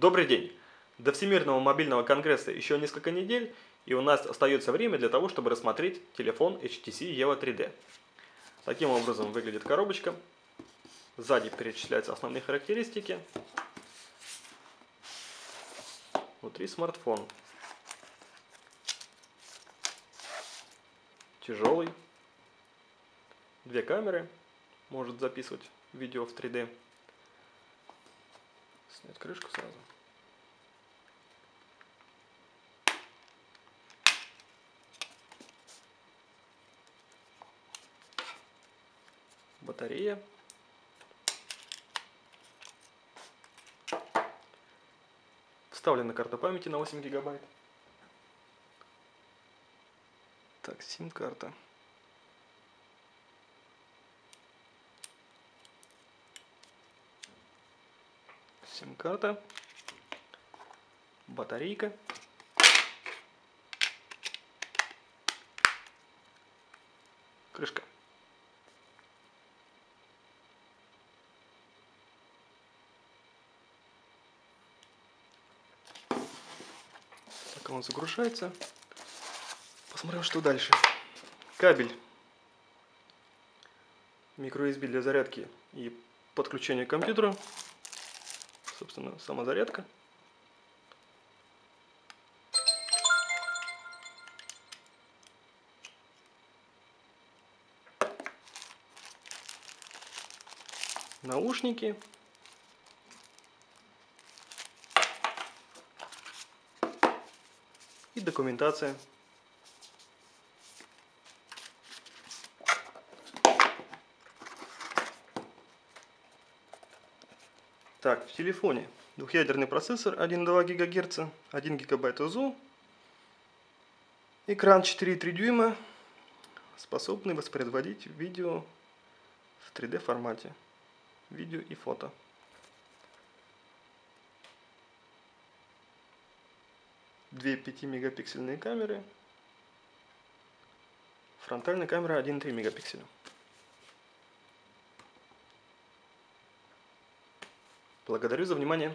Добрый день! До Всемирного мобильного конгресса еще несколько недель, и у нас остается время для того, чтобы рассмотреть телефон HTC EVO 3D. Таким образом выглядит коробочка. Сзади перечисляются основные характеристики. Внутри смартфон. Тяжелый. Две камеры. Может записывать видео в 3D. Снять крышку сразу. Батарея. Вставлена карта памяти на 8 гигабайт. Так, сим-карта. Сим-карта, батарейка. Крышка. Так он загружается. Посмотрим, что дальше. Кабель. Микро-USB для зарядки и подключения к компьютеру собственно, сама зарядка. Наушники. И документация. Так, в телефоне двухъядерный процессор 1,2 ГГц, 1 ГБ ОЗУ, экран 4,3 дюйма, способный воспроизводить видео в 3D формате, видео и фото. Две 5 мегапиксельные камеры, фронтальная камера 1,3 мегапикселя. Благодарю за внимание.